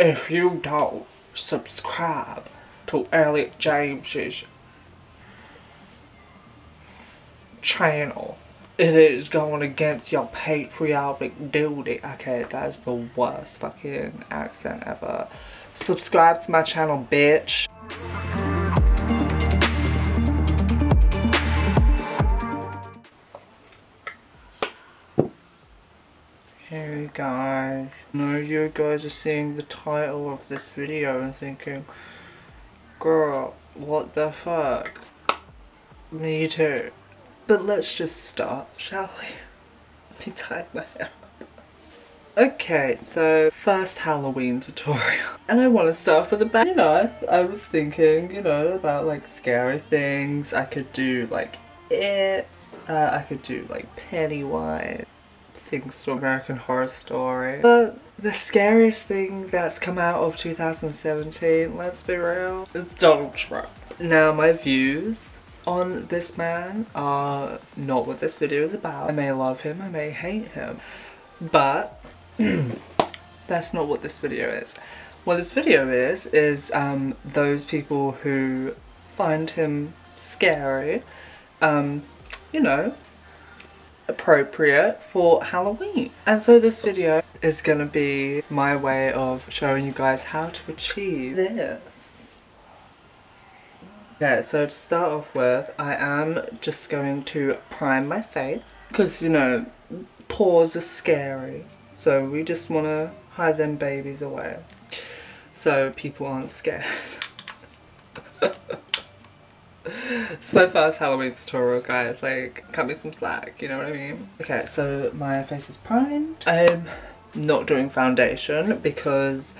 if you don't subscribe to Elliot James's channel, it is going against your patriotic duty. Okay, that's the worst fucking accent ever. Subscribe to my channel, bitch. Guys, I know you guys are seeing the title of this video and thinking, girl, what the fuck? Me too. But let's just start, shall we? Let me tie my hair Okay, so first Halloween tutorial. And I want to start with a bang. You know, I, I was thinking, you know, about like scary things. I could do like it. Uh, I could do like Pennywise things to American Horror Story. But the scariest thing that's come out of 2017, let's be real, is Donald Trump. Now my views on this man are not what this video is about. I may love him, I may hate him, but that's not what this video is. What this video is, is um, those people who find him scary, um, you know, appropriate for Halloween. And so this video is gonna be my way of showing you guys how to achieve this. Okay, so to start off with, I am just going to prime my face. Because, you know, pores are scary. So we just want to hide them babies away. So people aren't scared. it's my first Halloween tutorial guys, like cut me some slack, you know what I mean? Okay, so my face is primed. I'm not doing foundation because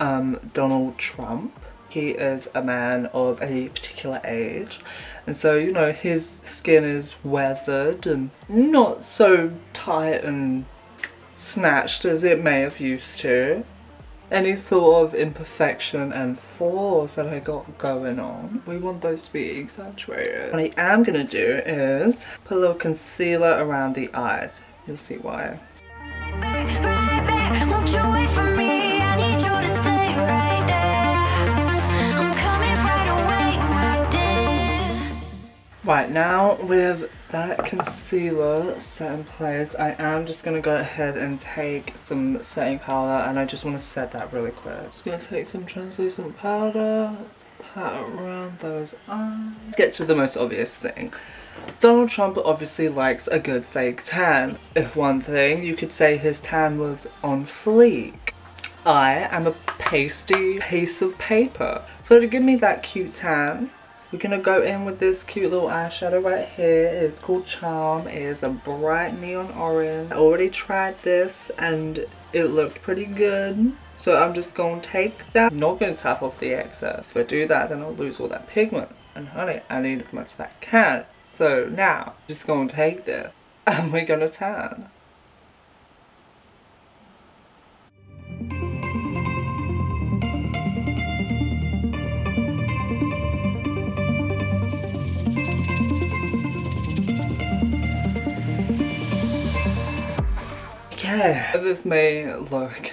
um, Donald Trump, he is a man of a particular age and so you know his skin is weathered and not so tight and snatched as it may have used to any sort of imperfection and flaws that I got going on, we want those to be exaggerated. What I am going to do is put a little concealer around the eyes. You'll see why. Right now with that concealer set in place I am just going to go ahead and take some setting powder and I just want to set that really quick. Just going to take some translucent powder, pat around those eyes. Let's get to the most obvious thing. Donald Trump obviously likes a good fake tan. If one thing, you could say his tan was on fleek. I am a pasty piece of paper. So to give me that cute tan, we're gonna go in with this cute little eyeshadow right here. It's called Charm. It is a bright neon orange. I already tried this and it looked pretty good. So I'm just gonna take that. I'm not gonna tap off the excess. If I do that, then I'll lose all that pigment. And honey, I need as much as I can. So now, just gonna take this and we're gonna tan. Okay, this may look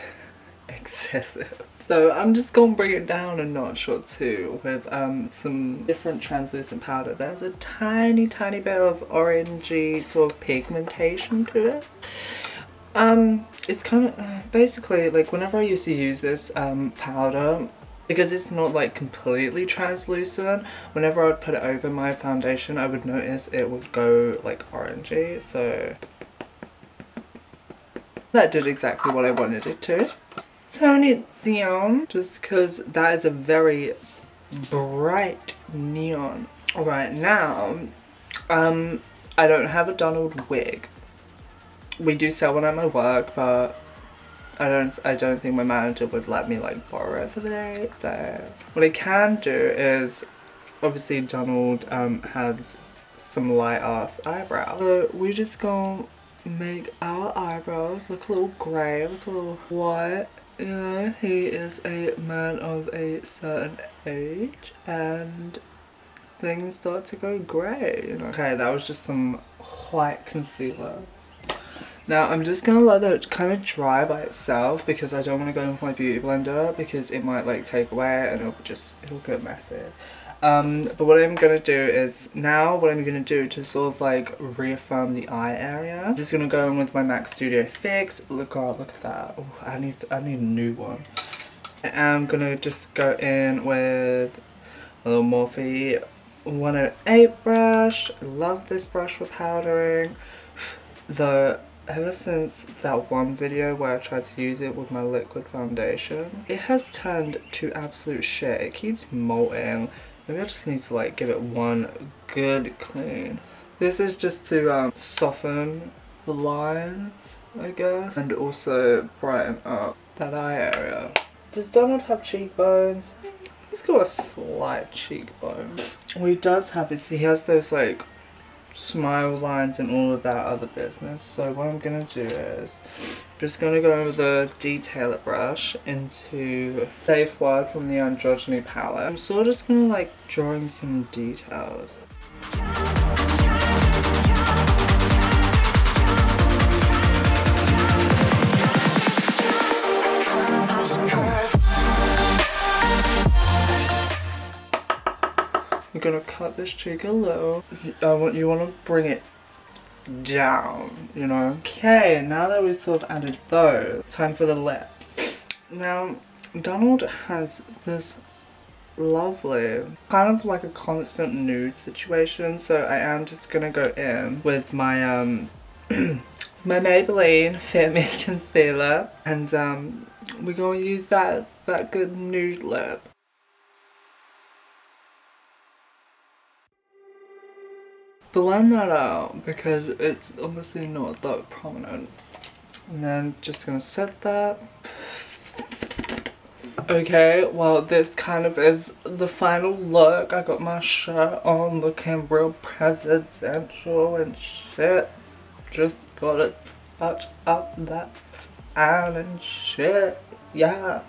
excessive. So I'm just gonna bring it down a notch or two with um, some different translucent powder. There's a tiny, tiny bit of orangey sort of pigmentation to it. Um, it's kind of, uh, basically, like whenever I used to use this um, powder, because it's not like completely translucent, whenever I would put it over my foundation, I would notice it would go like orangey, so that did exactly what I wanted it to. Tone it down just because that is a very bright neon. Alright now, um, I don't have a Donald wig. We do sell one at my work but I don't I don't think my manager would let me like borrow it for the day. So what I can do is obviously Donald um, has some light ass eyebrows. So we just go make our eyebrows look a little grey, look a little white. You know, he is a man of a certain age and things start to go grey. You know? Okay, that was just some white concealer. Now I'm just gonna let that kind of dry by itself because I don't want to go into my beauty blender because it might like take away and it'll just it'll get messy. Um, but what I'm gonna do is now what I'm gonna do to sort of like reaffirm the eye area. I'm just gonna go in with my MAC Studio Fix. Look, oh, look at that. Oh, I need I need a new one. I'm gonna just go in with a little Morphe 108 brush. Love this brush for powdering. Though, ever since that one video where I tried to use it with my liquid foundation, it has turned to absolute shit. It keeps molting. Maybe I just need to like give it one good clean. This is just to um, soften the lines, I guess, and also brighten up that eye area. Does Donald have cheekbones? He's got a slight cheekbone. What he does have is he has those like smile lines and all of that other business. So what I'm going to do is just going to go with the detailer brush into Safe Word from the Androgyny palette. I'm sort of just going to like drawing some details. Cut this cheek a little. I want you want to bring it down, you know. Okay, now that we've sort of added those, time for the lip. Now, Donald has this lovely, kind of like a constant nude situation, so I am just gonna go in with my um my Maybelline Fit Me Concealer, and um we're gonna use that that good nude lip. Blend that out because it's obviously not that prominent. And then just gonna set that. Okay, well this kind of is the final look. I got my shirt on looking real presidential and shit. Just gotta touch up that and and shit. Yeah.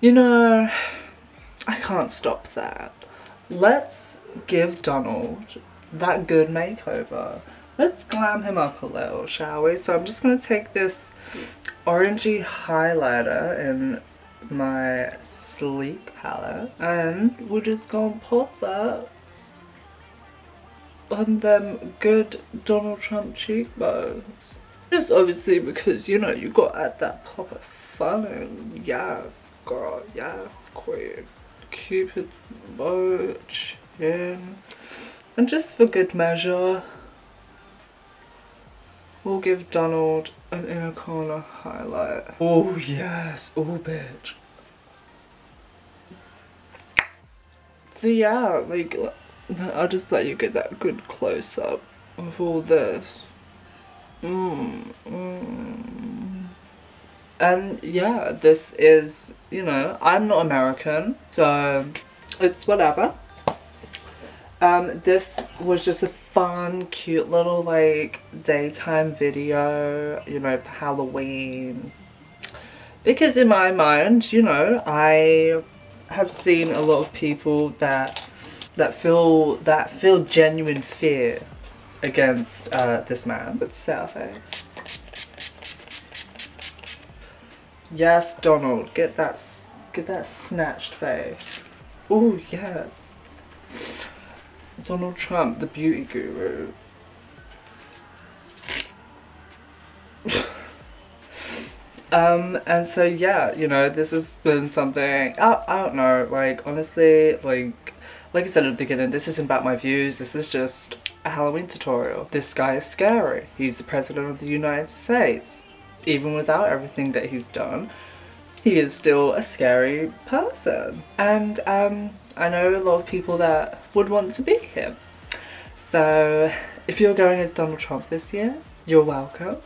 You know, I can't stop that. Let's give Donald that good makeover. Let's glam him up a little, shall we? So I'm just going to take this orangey highlighter in my sleek palette and we're just going to pop that on them good Donald Trump cheekbones. Just obviously because, you know, you got add that proper fun and yeah, girl, yeah, queen. Cupid bow, chin. And just for good measure, we'll give Donald an inner corner highlight. Oh yes, oh bitch. So yeah, like, I'll just let you get that good close up of all this. Mm, mm. And yeah, this is, you know, I'm not American, so it's whatever. Um, this was just a fun, cute little like daytime video, you know, Halloween. Because in my mind, you know, I have seen a lot of people that that feel that feel genuine fear against uh, this man. Our face. Yes, Donald, get that, get that snatched face. Oh yes. Donald Trump, the beauty guru. um, and so yeah, you know, this has been something, I, I don't know, like, honestly, like, like I said at the beginning, this isn't about my views, this is just a Halloween tutorial. This guy is scary. He's the President of the United States. Even without everything that he's done, he is still a scary person. And um, I know a lot of people that would want to be him. So if you're going as Donald Trump this year, you're welcome.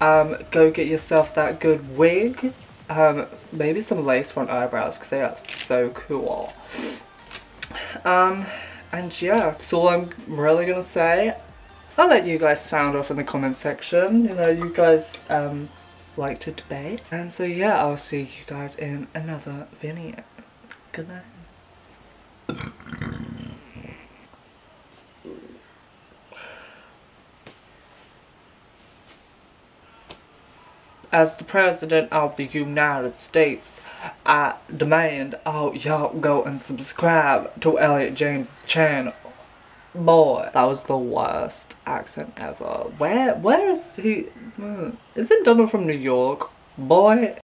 Um, go get yourself that good wig. Um, maybe some lace front eyebrows because they are so cool. Um, and yeah, that's all I'm really gonna say. I'll let you guys sound off in the comment section. You know, you guys um, like to debate. And so yeah, I'll see you guys in another video. Good night. As the President of the United States, I demand all y'all go and subscribe to Elliot James' channel. Boy, that was the worst accent ever. Where, where is he? Hmm, Isn't Donald from New York? Boy,